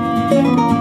Música